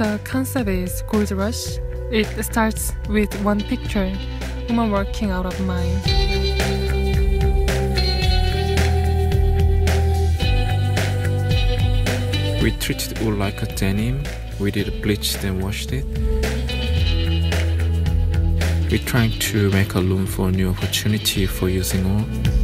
The concept is Gold Rush. It starts with one picture, woman working out of mine. We treated wool like a denim. We did bleach then washed it. We're trying to make a loom for a new opportunity for using wool.